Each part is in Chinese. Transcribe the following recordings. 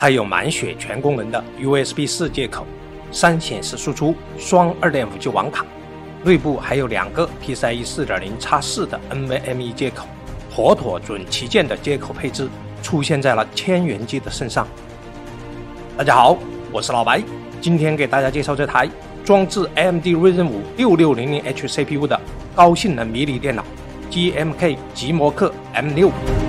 它有满血全功能的 USB 四接口，三显示输出，双 2.5G 网卡，内部还有两个 PCIe 4.0插四的 NVMe 接口，妥妥准旗舰的接口配置出现在了千元机的身上。大家好，我是老白，今天给大家介绍这台装置 AMD Ryzen 5 6600H CPU 的高性能迷你电脑 GMK 极摩克 M6。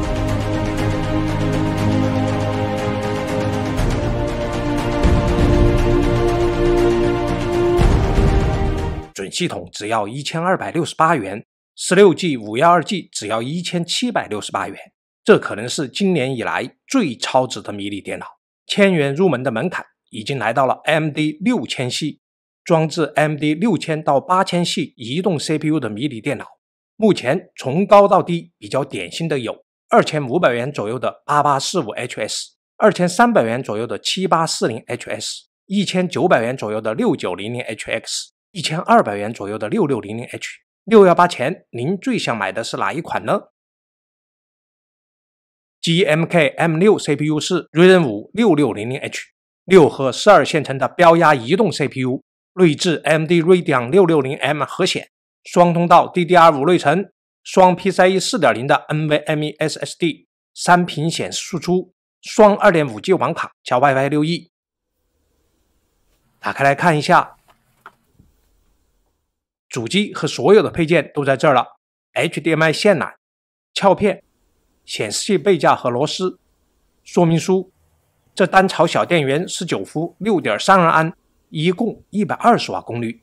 系统只要一千二百六十八元，十六 G 五幺二 G 只要一千七百六十八元，这可能是今年以来最超值的迷你电脑。千元入门的门槛已经来到了 MD 六千系，装置 MD 六千到八千系移动 CPU 的迷你电脑，目前从高到低比较典型的有二千五百元左右的八八四五 HS，二千三百元左右的七八四零 HS，一千九百元左右的六九零零 HX。一千二百元左右的六六零零 H 六幺八前，您最想买的是哪一款呢？GMK M6 CPU 是 Ryzen 5六六零零 H 六核十二线程的标压移动 CPU，内置 AMD Radeon 六六零 M 核显，双通道 DDR5 内存，双 PCIe 四点零的 NVMe SSD，三屏显示输出，双二点五 G 网卡加 WiFi 六 E。打开来看一下。主机和所有的配件都在这儿了：HDMI 线缆、翘片、显示器背架和螺丝。说明书：这单槽小电源十九伏，六点三二安，一共一百二十瓦功率。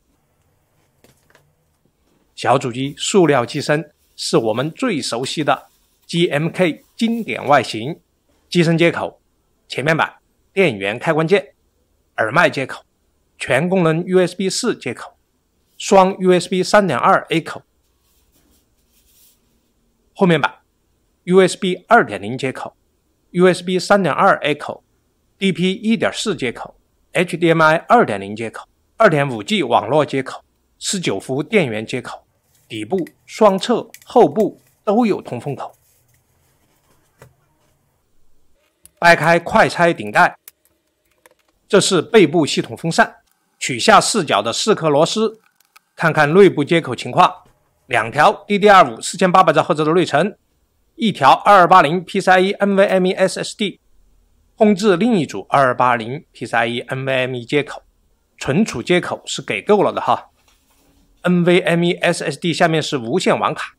小主机塑料机身是我们最熟悉的 GMK 经典外形。机身接口：前面板、电源开关键、耳麦接口、全功能 USB 四接口。双 USB 三点二 A 口，后面板 USB 二点零接口，USB 三点二 A 口，DP 一点四接口，HDMI 二点零接口，二点五 G 网络接口，十九伏电源接口，底部、双侧、后部都有通风口。掰开快拆顶盖，这是背部系统风扇，取下四角的四颗螺丝。看看内部接口情况：两条 DDR5 四千八百兆赫兹的内存，一条二二八零 PCIe NVMe SSD，控制另一组二二八零 PCIe NVMe 接口，存储接口是给够了的哈。NVMe SSD 下面是无线网卡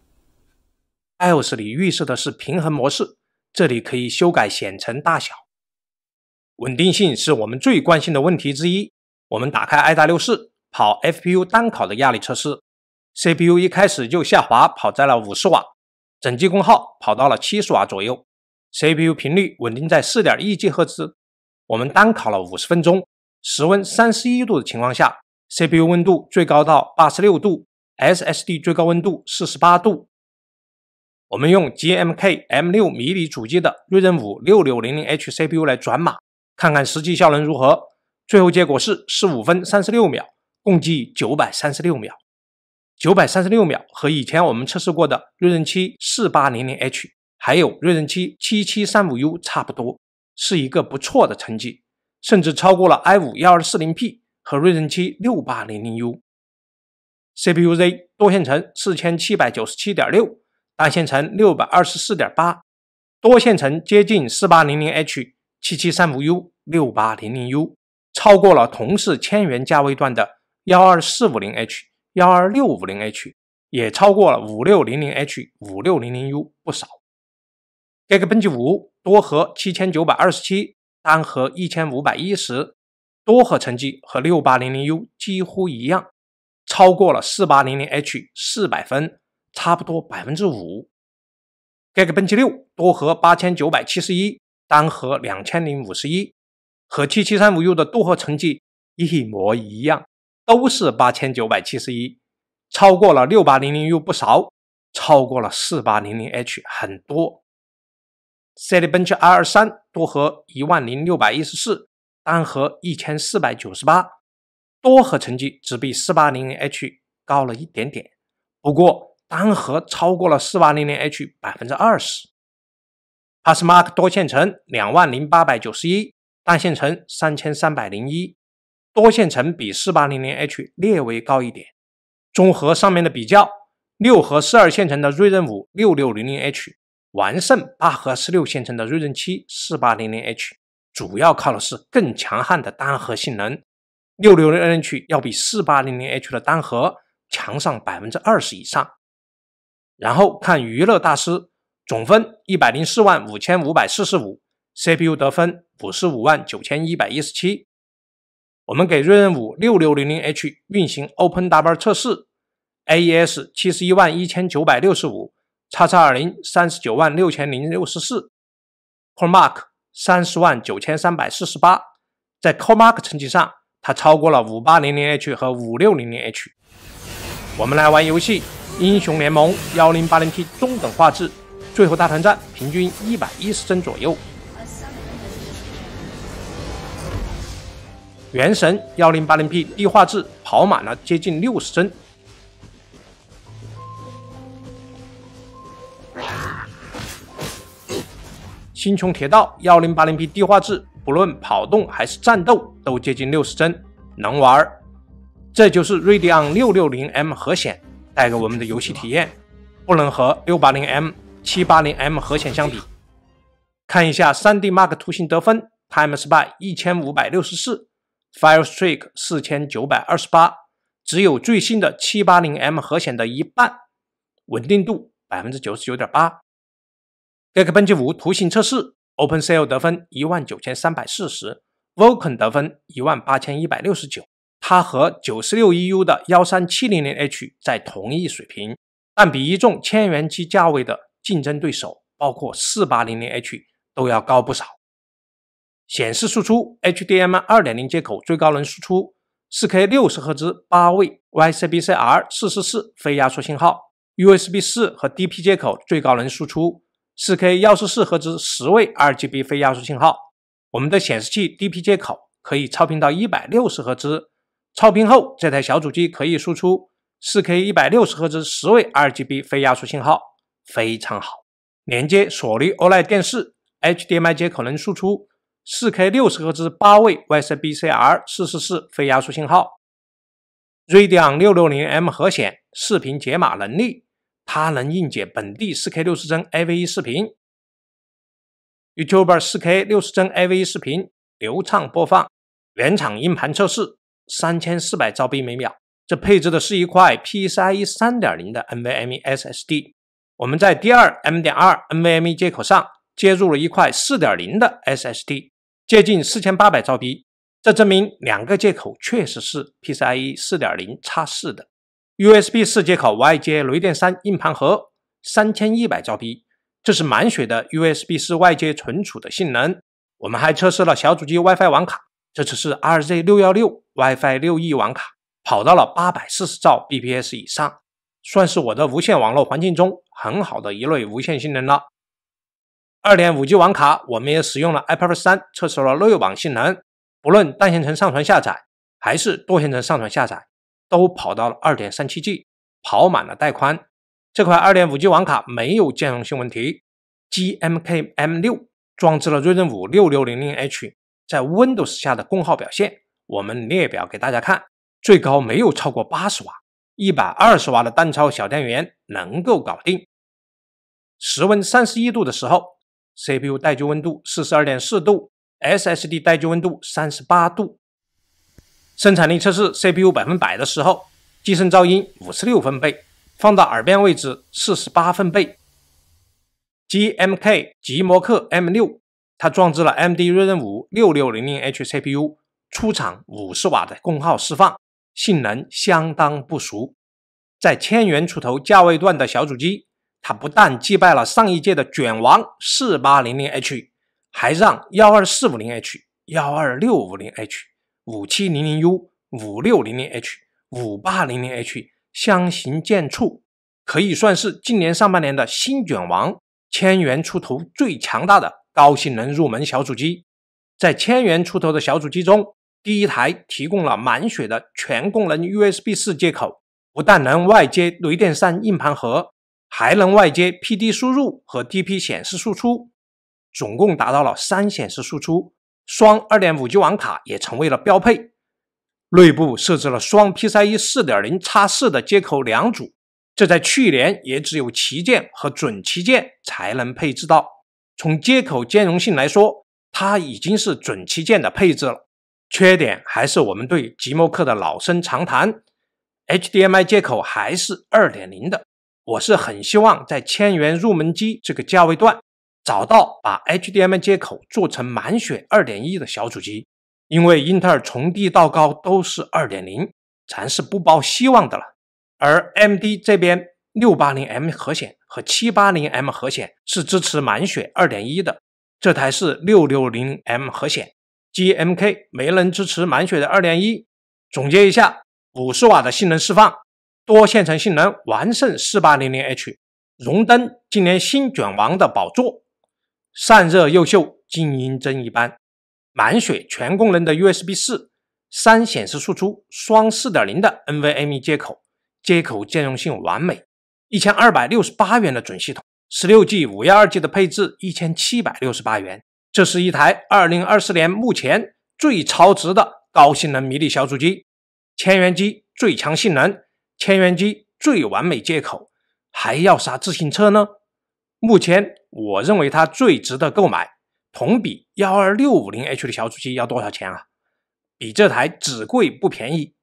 ，iOS 里预设的是平衡模式，这里可以修改显存大小。稳定性是我们最关心的问题之一，我们打开 i 大六四。跑 FPU 单考的压力测试，CPU 一开始就下滑，跑在了五十瓦，整机功耗跑到了七十瓦左右，CPU 频率稳定在四点一 G 赫兹。我们单考了五十分钟，室温三十一度的情况下，CPU 温度最高到八十六度，SSD 最高温度四十八度。我们用 GMK M6 迷你主机的锐刃五六六零零 H CPU 来转码，看看实际效能如何。最后结果是十五分三十六秒。共计九百三十六秒，九百三十六秒和以前我们测试过的锐刃七四八零零 H，还有锐刃七七七三五 U 差不多，是一个不错的成绩，甚至超过了 i 五幺二四零 P 和锐刃七六八零零 U。CPU Z 多线程四千七百九十七点六，单线程六百二十四点八，多线程接近四八零零 H 七七三五 U 六八零零 U，超过了同是千元价位段的。幺二四五零 H、幺二六五零 H 也超过了五六零零 H、五六零零 U 不少。Geekbench 五多核七千九百二十七，单核一千五百一十，多核成绩和六八零零 U 几乎一样，超过了四八零零 H 四百分，差不多百分之五。Geekbench 六多核八千九百七十一，单核两千零五十一，和七七三五 U 的多核成绩一模一样。都是八千九百七十一，超过了六八零零 U 不少，超过了四八零零 H 很多。Cinebench R 二三多核一万零六百一十四，单核一千四百九十八，多核成绩只比四八零零 H 高了一点点，不过单核超过了四八零零 H 百分之二十。Passmark 多线程两万零八百九十一，单线程三千三百零一，多线程比四八零零 H 略微高一点。综合上面的比较，六和十二线程的锐刃五六六零零 H 完胜八和十六线程的锐刃七四八零零 H，主要靠的是更强悍的单核性能。六六零零 H 要比四八零零 H 的单核强上百分之二十以上。然后看娱乐大师总分一百零四万五千五百四十五，CPU 得分五十五万九千一百一十七。我们给锐刃五六六零零 H 运行 OpenW 测试，AES 七十一万一千九百六十五，叉叉二零三十九万六千零六十四，CoreMark 三十万九千三百四十八。在 CoreMark 成绩上，它超过了五八零零 H 和五六零零 H。我们来玩游戏《英雄联盟》幺零八零 P 中等画质，最后大团战平均一百一十帧左右。原神幺零八零 P 低画质跑满了接近六十帧。星穹铁道幺零八零 P 低画质，不论跑动还是战斗都接近六十帧，能玩儿。这就是 Radeon 六六零 M 核显带给我们的游戏体验，不能和六八零 M、七八零 M 核显相比。看一下 3D Mark 图形得分：TimeSpy 一千五百六十四。Firestreak 四千九百二十八，只有最新的七八零 M 核显的一半，稳定度百分之九十九点八。Geekbench 五图形测试，OpenCL 得分一万九千三百四十，Vulkan 得分一万八千一百六十九。它和九十六 EU 的幺三七零零 H 在同一水平，但比一众千元机价位的竞争对手，包括四八零零 H 都要高不少。显示输出 HDMI 2.0接口最高能输出 4K 60赫兹八位 YCbCr 444非压缩信号，USB 4和 DP 接口最高能输出 4K 144赫兹十位 RGB 非压缩信号。我们的显示器 DP 接口可以超频到160赫兹，超频后这台小主机可以输出 4K 160赫兹十位 RGB 非压缩信号，非常好。连接索尼 OLED 电视 HDMI 接口能输出。4K 60赫兹八位 YCbCr 444非压缩信号，Radeon 660M 核显视频解码能力，它能硬解本地 4K 60帧 AV1 视频，YouTube 4K 60帧 AV1 视频流畅播放。原厂硬盘测试3400兆 B 每秒，这配置的是一块 PCIe 3.0的 NVMe SSD。我们在第二 M.2 NVMe 接口上接入了一块4.0的 SSD。接近四千八百兆 B，这证明两个接口确实是 PCIe 四点零插四的。USB 四接口外接雷电三硬盘盒，三千一百兆 B，这是满血的 USB 四外接存储的性能。我们还测试了小主机 WiFi 网卡，这次是 RZ 六幺六 WiFi 六 E 网卡，跑到了八百四十兆 bps 以上，算是我的无线网络环境中很好的一类无线性能了。二点五 G 网卡，我们也使用了 iPad 三测试了内网性能，不论单线程上传下载还是多线程上传下载，都跑到了二点三七 G，跑满了带宽。这块二点五 G 网卡没有兼容性问题。GMK M 六装置了锐刃五六六零零 H，在 Windows 下的功耗表现，我们列表给大家看，最高没有超过八十瓦，一百二十瓦的单超小电源能够搞定。室温三十一度的时候。CPU 待机温度四十二点四度，SSD 待机温度三十八度。生产力测试 CPU 百分百的时候，机身噪音五十六分贝，放到耳边位置四十八分贝。GMK 极摩克 M 六，它装置了 MD 锐刃五六六零零 H CPU，出厂五十瓦的功耗释放，性能相当不俗，在千元出头价位段的小主机。它不但击败了上一届的卷王四八零零 H，还让幺二四五零 H、幺二六五零 H、五七零零 U、五六零零 H、五八零零 H 相形见绌，可以算是今年上半年的新卷王，千元出头最强大的高性能入门小主机。在千元出头的小主机中，第一台提供了满血的全功能 USB 四接口，不但能外接雷电三硬盘盒。还能外接 PD 输入和 DP 显示输出，总共达到了三显示输出，双 2.5G 网卡也成为了标配。内部设置了双 PCIe 4.0插4的接口两组，这在去年也只有旗舰和准旗舰才能配置到。从接口兼容性来说，它已经是准旗舰的配置了。缺点还是我们对极摩克的老生常谈，HDMI 接口还是2.0的。我是很希望在千元入门机这个价位段，找到把 HDMI 接口做成满血2.1的小主机。因为英特尔从低到高都是二点零，咱是不抱希望的了。而 MD 这边六八零 M 核显和七八零 M 核显是支持满血二点一的，这台是六六零 M 核显，GMK 没能支持满血的二点一。总结一下，五十瓦的性能释放，多线程性能完胜四八零零 H，荣登今年新卷王的宝座，散热优秀，静音真一般。满血全功能的 USB 四三显示输出双四点零的 NVMe 接口，接口兼容性完美。一千二百六十八元的准系统，十六 G 五幺二 G 的配置一千七百六十八元。这是一台二零二四年目前最超值的高性能迷你小主机，千元机最强性能，千元机最完美接口，还要啥自行车呢？目前我认为它最值得购买。同比幺二六五零 H 的小主机要多少钱啊？比这台只贵不便宜。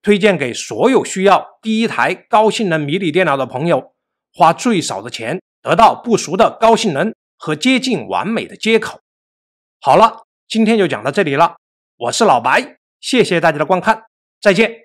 推荐给所有需要第一台高性能迷你电脑的朋友，花最少的钱得到不俗的高性能和接近完美的接口。好了，今天就讲到这里了。我是老白，谢谢大家的观看，再见。